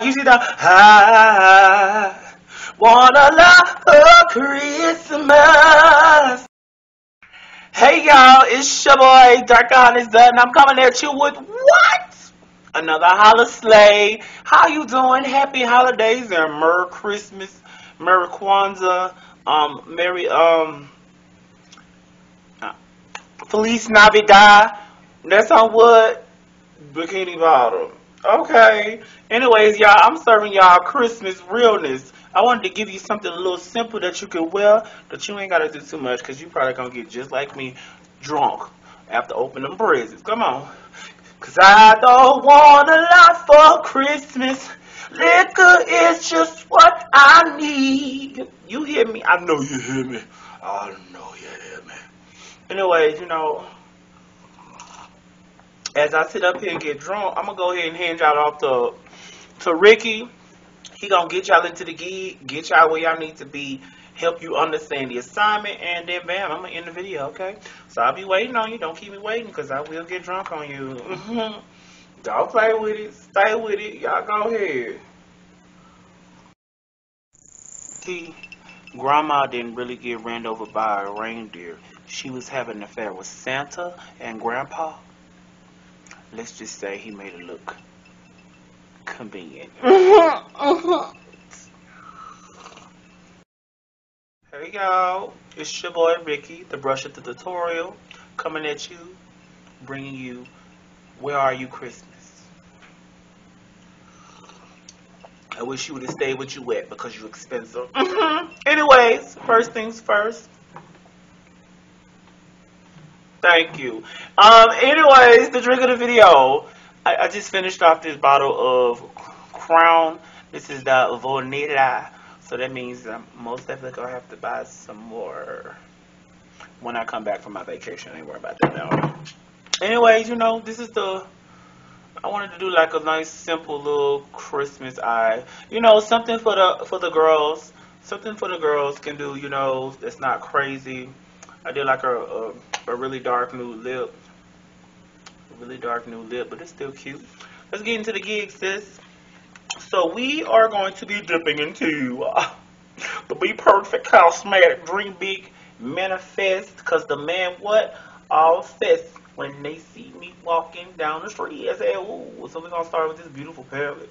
You see the I wanna love for Christmas. Hey y'all, it's your boy Darkahontas and I'm coming at you with what? Another holla slay. How you doing? Happy holidays and Merry Christmas, Merry Kwanzaa, um, Merry um, Feliz Navidad. That's on what? Bikini Bottom. Okay. Anyways, y'all, I'm serving y'all Christmas realness. I wanted to give you something a little simple that you can wear that you ain't got to do too much because you probably going to get just like me drunk after opening them presents. Come on. Because I don't want a lot for Christmas. Liquor is just what I need. You hear me? I know you hear me. I know you hear me. Anyways, you know, as I sit up here and get drunk, I'm gonna go ahead and hand y'all off to to Ricky. He gonna get y'all into the gig, get y'all where y'all need to be, help you understand the assignment, and then bam, I'm gonna end the video, okay? So I'll be waiting on you. Don't keep me waiting, cause I will get drunk on you. Don't play with it. Stay with it. Y'all go ahead. See, Grandma didn't really get ran over by a reindeer. She was having an affair with Santa and Grandpa let's just say he made it look convenient. Hey y'all, it's your boy Ricky, the Brush It the Tutorial, coming at you, bringing you Where Are You Christmas? I wish you would have stayed with you wet because you're expensive. Mm-hmm. Anyways, first things first. Thank you. Um, anyways, the drink of the video. I, I just finished off this bottle of Crown. This is the Vanilla. So that means I'm most definitely going to have to buy some more when I come back from my vacation. I ain't worry about that now. Anyways, you know, this is the... I wanted to do like a nice, simple little Christmas eye. You know, something for the for the girls. Something for the girls can do, you know, that's not crazy. I did like a, a a really dark nude lip. A really dark nude lip, but it's still cute. Let's get into the gig, sis. So we are going to be dipping into uh, the Be Perfect Cosmetic Dream Big Manifest. Because the man, what? All fest when they see me walking down the street. I say, ooh. So we're going to start with this beautiful palette.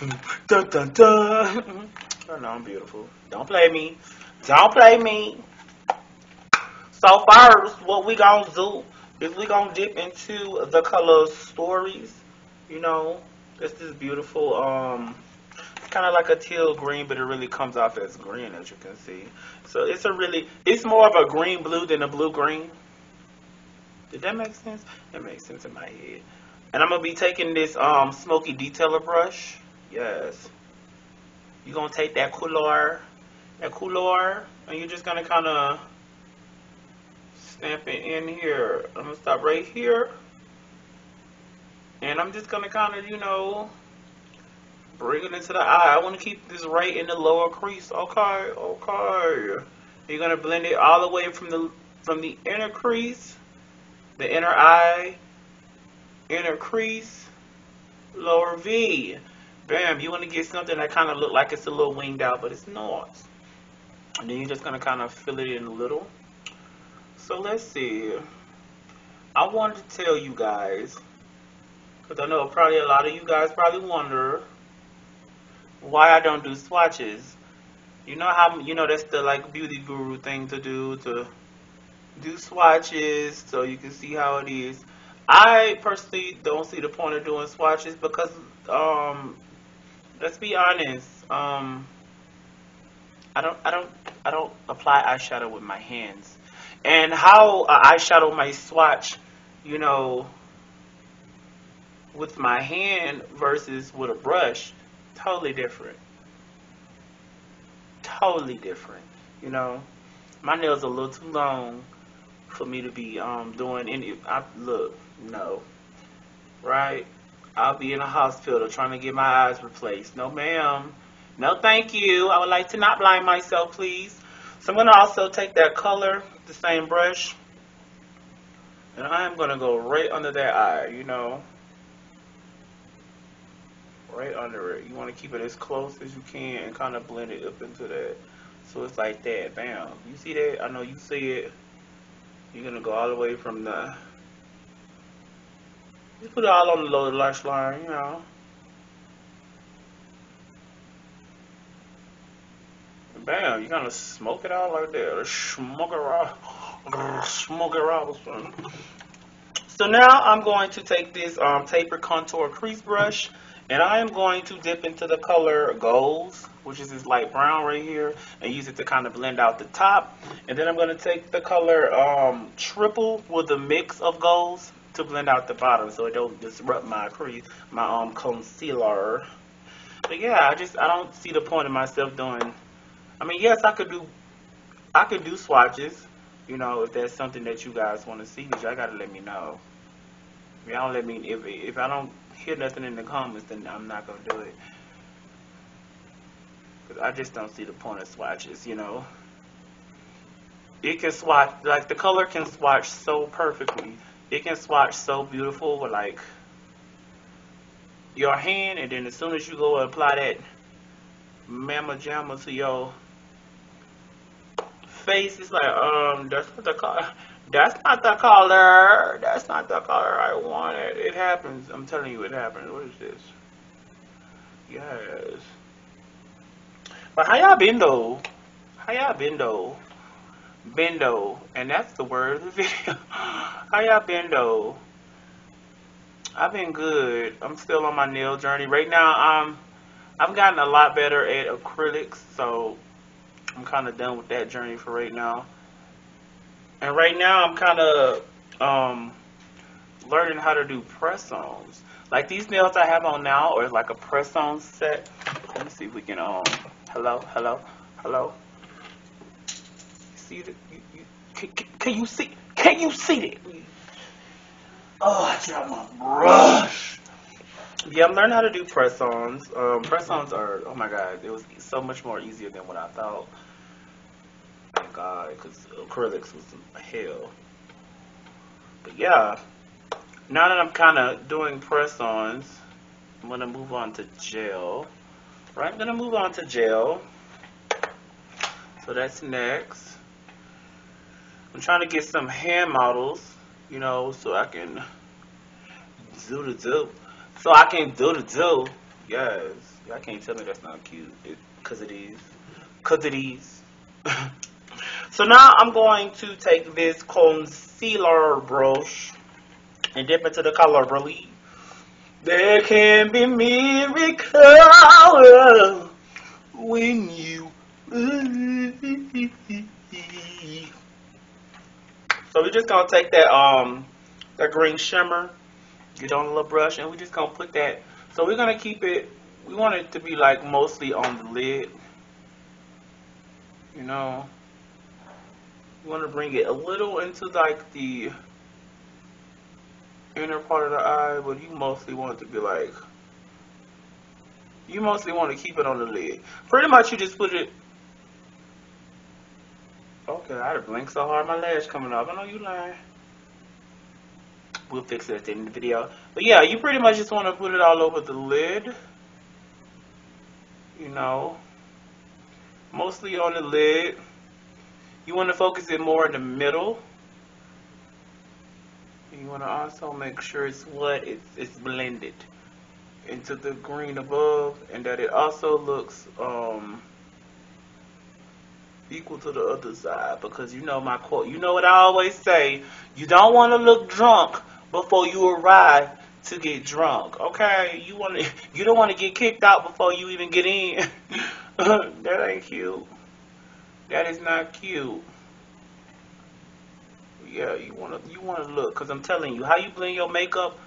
dun, dun, dun. I know I'm beautiful. Don't play me. Don't play me. So first, what we gonna do is we gonna dip into the color stories. You know, it's this is beautiful. Um, kind of like a teal green, but it really comes off as green, as you can see. So it's a really, it's more of a green blue than a blue green. Did that make sense? It makes sense in my head. And I'm gonna be taking this um smoky detailer brush. Yes. You're gonna take that couloir, that couloir, and you're just gonna kind of stamp it in here. I'm to stop right here. And I'm just to kind of, you know, bring it into the eye. I want to keep this right in the lower crease. Okay, okay. You're to blend it all the way from the from the inner crease, the inner eye, inner crease, lower V. Bam, you want to get something that kind of look like it's a little winged out, but it's not. And then you're just going to kind of fill it in a little. So let's see. I wanted to tell you guys, because I know probably a lot of you guys probably wonder why I don't do swatches. You know how, you know, that's the like beauty guru thing to do, to do swatches so you can see how it is. I personally don't see the point of doing swatches because, um, let's be honest, um, I don't, I don't, I don't apply eyeshadow with my hands. And how uh, eyeshadow might swatch, you know, with my hand versus with a brush, totally different. Totally different. You know, my nails are a little too long for me to be um, doing any. I, look, no, right? I'll be in a hospital trying to get my eyes replaced. No, ma'am. No, thank you. I would like to not blind myself, please. So I'm going to also take that color the same brush and I'm going to go right under that eye, you know, right under it. You want to keep it as close as you can and kind of blend it up into that. So it's like that, bam. You see that? I know you see it. You're gonna go all the way from the. Just put it all on the lower lash line, you know. Bam, you're gonna smoke it out like that. Smoke it out. Smoke it out. So now I'm going to take this um, taper contour crease brush and I am going to dip into the color Goals, which is this light brown right here, and use it to kind of blend out the top. And then I'm going to take the color um, Triple with a mix of Goals to blend out the bottom so it don't disrupt my crease, my um, concealer. But yeah, I just, I don't see the point of myself doing, I mean, yes, I could do, I could do swatches, you know, if that's something that you guys want to see, y'all got to let me know. If y'all let me, if, if I don't hear nothing in the comments, then I'm not going to do it. Cause I just don't see the point of swatches, you know. It can swatch, like the color can swatch so perfectly. It can swatch so beautiful with like your hand and then as soon as you go and apply that mamma jamma to your face, it's like, um, that's what the color that's not the color. That's not the color I wanted. It happens. I'm telling you, it happens. What is this? Yes. But how y'all been though? How y'all been though? Bendo, and that's the word of the video. how y'all been though? I've been good. I'm still on my nail journey. Right now, I'm I've gotten a lot better at acrylics, so I'm kind of done with that journey for right now. And right now I'm kind of um, learning how to do press-ons. Like these nails I have on now are like a press-on set. Let me see if we can, um, hello, hello, hello. See the, you, you, can, can you see, can you see it? Oh, I dropped my brush. Yeah, I'm learning how to do press-ons. Um, press-ons are, oh my god, it was so much more easier than what I thought. Thank God, because acrylics was hell. But yeah, now that I'm kind of doing press-ons, I'm going to move on to gel. Right, I'm going to move on to gel. So that's next. I'm trying to get some hand models, you know, so I can do the do. So I can do the do. Yes. Y'all can't tell me that's not cute. Because it, is. Because it is. So now I'm going to take this concealer brush and dip into the color Relief. There can be miracles when you So we're just gonna take that um that green shimmer, get on a little brush, and we're just gonna put that. So we're gonna keep it. We want it to be like mostly on the lid, you know. You want to bring it a little into like the inner part of the eye, but you mostly want it to be like, you mostly want to keep it on the lid. Pretty much you just put it, okay, I had to blink so hard my lash coming off. I know you lying. We'll fix it at the end of the video. But yeah, you pretty much just want to put it all over the lid. You know, mostly on the lid. You want to focus it more in the middle. You want to also make sure it's what it's, it's blended into the green above and that it also looks um, equal to the other side because you know my quote you know what I always say you don't want to look drunk before you arrive to get drunk okay you want to you don't want to get kicked out before you even get in that ain't cute that is not cute. Yeah, you wanna you wanna look, cause I'm telling you, how you blend your makeup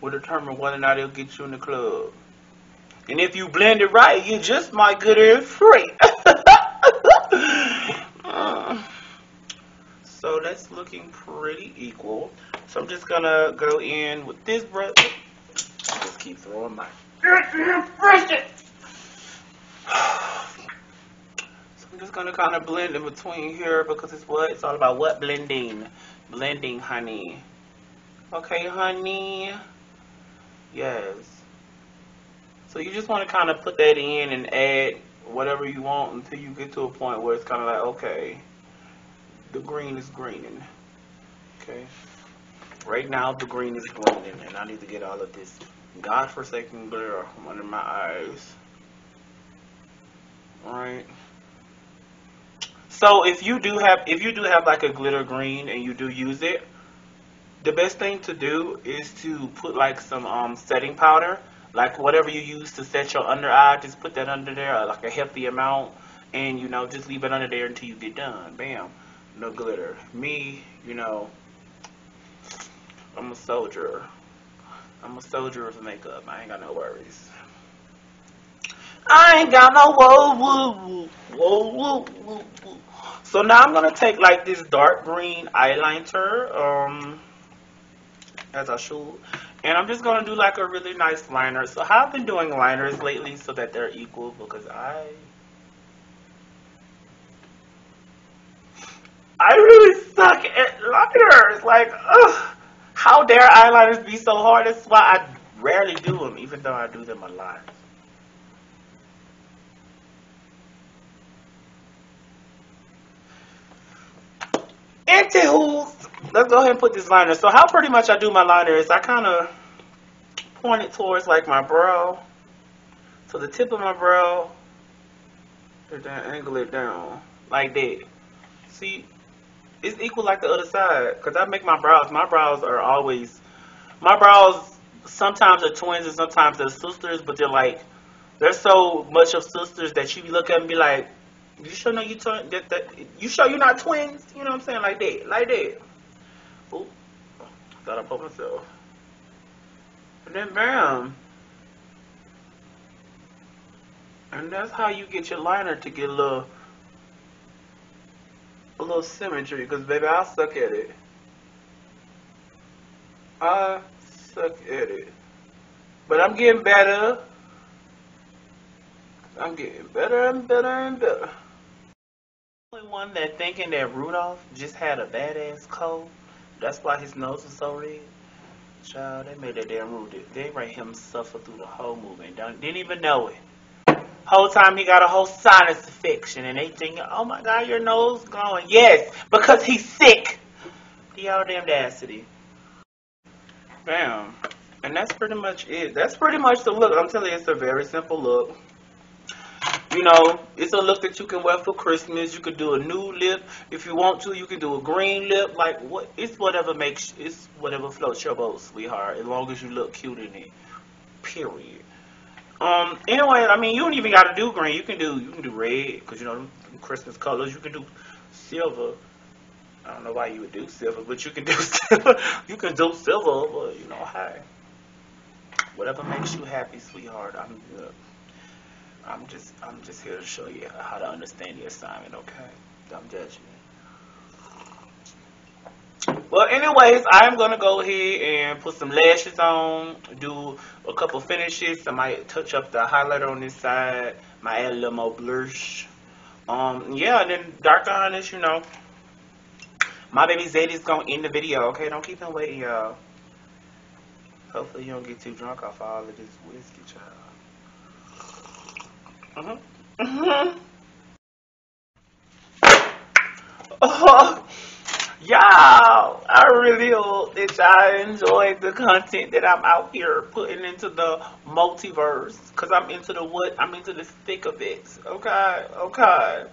will determine whether or not it'll get you in the club. And if you blend it right, you just might get it free. Uh, so that's looking pretty equal. So I'm just gonna go in with this brush. Just keep throwing my brush. It. So I'm just gonna kind of blend in between here because it's what it's all about what blending blending honey okay honey yes So you just want to kind of put that in and add whatever you want until you get to a point where it's kind of like, okay, the green is greening. Okay. Right now, the green is greening, and I need to get all of this godforsaken glare under my eyes. Alright. So if you do have if you do have like a glitter green and you do use it, the best thing to do is to put like some um, setting powder, like whatever you use to set your under eye, just put that under there, like a healthy amount, and you know just leave it under there until you get done. Bam, no glitter. Me, you know, I'm a soldier. I'm a soldier of makeup. I ain't got no worries. I ain't got no whoa woo whoa woo woo woo. So now I'm gonna take like this dark green eyeliner, um, as I should, and I'm just gonna do like a really nice liner. So I've been doing liners lately so that they're equal because I, I really suck at liners. Like, ugh, how dare eyeliners be so hard? That's why I rarely do them, even though I do them a lot. Anywho, let's go ahead and put this liner. So how pretty much I do my liner is I kind of point it towards like my brow. So the tip of my brow, and angle it down like that. See, it's equal like the other side because I make my brows. My brows are always, my brows sometimes are twins and sometimes they're sisters, but they're like, they're so much of sisters that you look at and be like, you sure know you turn that, that you sure you're not twins? You know what I'm saying? Like that. Like that. Ooh. Thought I put myself. And then bam. And that's how you get your liner to get a little a little symmetry, because baby I suck at it. I suck at it. But I'm getting better. I'm getting better and better and better only one that thinking that Rudolph just had a badass cold. That's why his nose is so red. Child, they made that damn rule. They made him suffer through the whole movie and didn't even know it. Whole time he got a whole sinus infection and they thinking, oh my god, your nose going. Yes, because he's sick. The audacity. Bam. And that's pretty much it. That's pretty much the look. I'm telling you, it's a very simple look. You know, it's a look that you can wear for Christmas. You could do a nude lip if you want to. You can do a green lip. Like what? It's whatever makes. It's whatever floats your boat, sweetheart. As long as you look cute in it. Period. Um. Anyway, I mean, you don't even got to do green. You can do. You can do red because you know Christmas colors. You can do silver. I don't know why you would do silver, but you can do silver. you can do silver, but you know, hey, whatever makes you happy, sweetheart. I'm. Uh, I'm just I'm just here to show you how to understand the assignment, okay? Judge me. Well, anyways, I'm going to go ahead and put some lashes on, do a couple finishes. I might touch up the highlighter on this side, might add a little more blush. Um, yeah, and then dark on this, you know. My baby Zadie's going to end the video, okay? Don't keep him waiting, y'all. Hopefully you don't get too drunk off all of this whiskey, child. Mm-hmm. Mm-hmm. Oh, y'all, I really hope that y'all enjoyed the content that I'm out here putting into the multiverse. Because I'm into the what? I'm into the thick of it. Okay? Okay.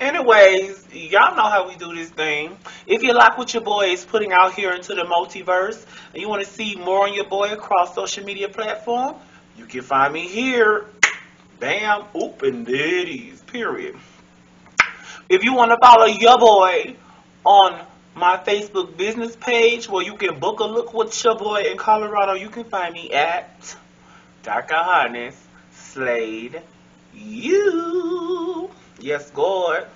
Anyways, y'all know how we do this thing. If you like what your boy is putting out here into the multiverse, and you want to see more on your boy across social media platform, you can find me here Bam, open ditties, period. If you want to follow your boy on my Facebook business page where you can book a look with your boy in Colorado, you can find me at Darker Hotness Slayed You. Yes, God.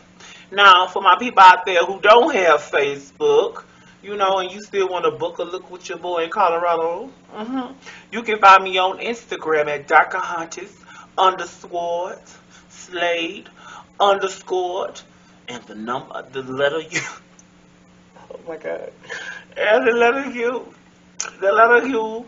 Now, for my people out there who don't have Facebook, you know, and you still want to book a look with your boy in Colorado, mm-hmm, you can find me on Instagram at Darkahontas underscored, Slayed, underscored, and the number, the letter U. oh my God. And the letter U. The letter U.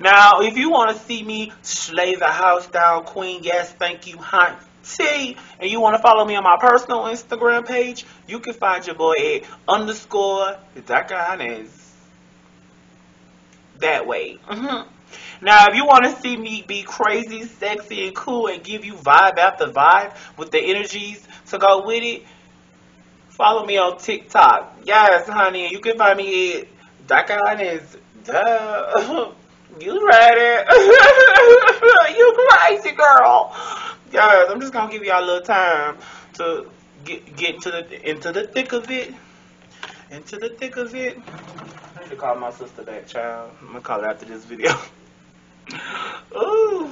Now, if you want to see me slay the house down, Queen, yes, thank you, Hunty, and you want to follow me on my personal Instagram page, you can find your boy at underscore Dr. that way. Mm-hmm. Now, if you want to see me be crazy, sexy, and cool and give you vibe after vibe with the energies to go with it, follow me on TikTok. Yes, honey, you can find me at Dr. Honey's. Duh. You ready? you crazy girl. Guys, I'm just gonna give y'all a little time to get get into the into the thick of it. Into the thick of it. I need to call my sister back, child. I'm gonna call her after this video. Ooh.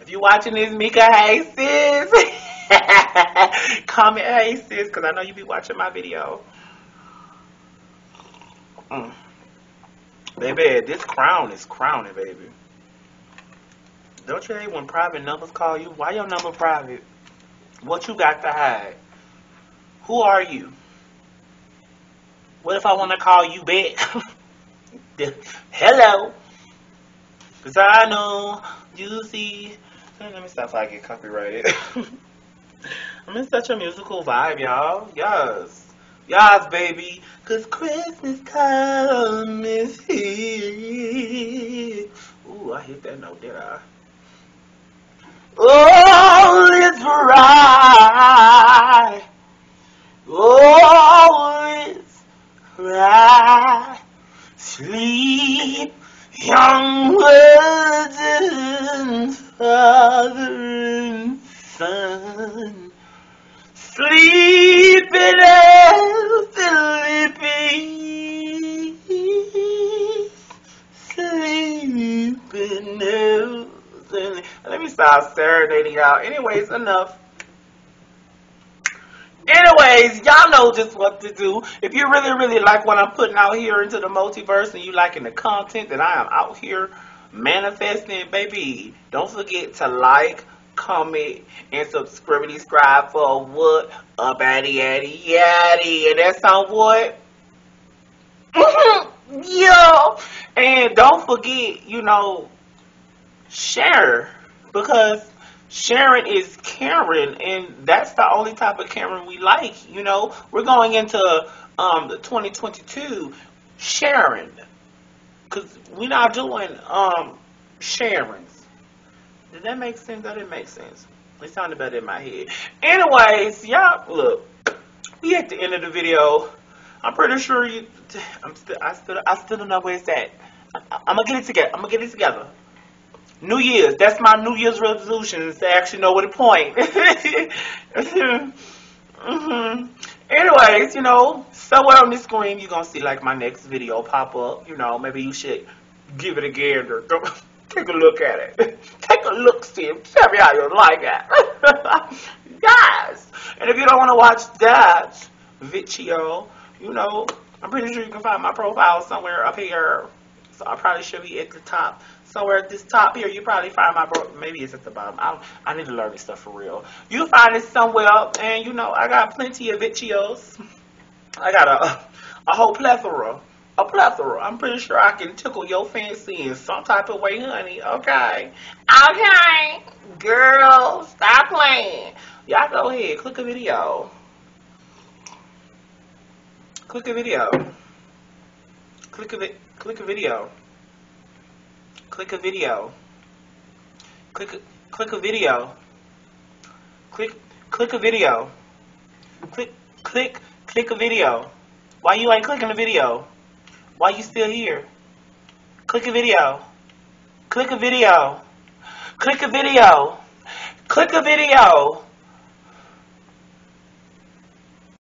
If you're watching this, Mika, hey sis. Comment hey sis, because I know you be watching my video. Mm. Baby, this crown is crowning, baby. Don't you hate when private numbers call you? Why your number private? What you got to hide? Who are you? What if I want to call you back? Hello. Cause I know you see. Let me stop so I get copyrighted. I'm in such a musical vibe, y'all. Yes. Yes, baby. Cause Christmas time is here. Ooh, I hit that note, did I? Oh, it's right. Oh, is right. Sleep, young virgin, father and son. Sleep in heavenly peace. Sleep in heavenly. Let me stop serenading y'all. Anyways, enough. Anyways, y'all know just what to do. If you really, really like what I'm putting out here into the multiverse and you liking the content that I am out here manifesting, baby, don't forget to like, comment, and subscribe, for what? Up addy yaddy yaddy. And that's on what? yeah. And don't forget, you know, share. Because sharing is caring, and that's the only type of caring we like. You know, we're going into um, 2022 sharing. Because we're not doing um, sharing. Did that make sense? That didn't make sense. It sounded better in my head. Anyways, y'all, look, we at the end of the video. I'm pretty sure you. I'm still. I still. I still don't know where it's at. I, I'm gonna get it together. I'm gonna get it together. New Year's. That's my New Year's resolution. Is to actually know where to point. mm-hmm. Anyways, you know, somewhere on the screen you're gonna see like my next video pop up. You know, maybe you should give it a gander. Take a look at it. Take a look, Steve. Tell me how you like it. yes. And if you don't want to watch that video, you know, I'm pretty sure you can find my profile somewhere up here. So I probably should be at the top. Somewhere at this top here, you probably find my bro. Maybe it's at the bottom. I, I need to learn this stuff for real. You find it somewhere, and you know, I got plenty of videos. I got a, a whole plethora a plethora. I'm pretty sure I can tickle your fancy in some type of way, honey. Okay. Okay. Girl, stop playing. Y'all go ahead. Click a video. Click a video. Click a, vi click a video. Click a video. Click a, click a video. Click click a video. Click click click a video. Why you ain't clicking the video? Why you still here? Click a video. Click a video. Click a video. Click a video.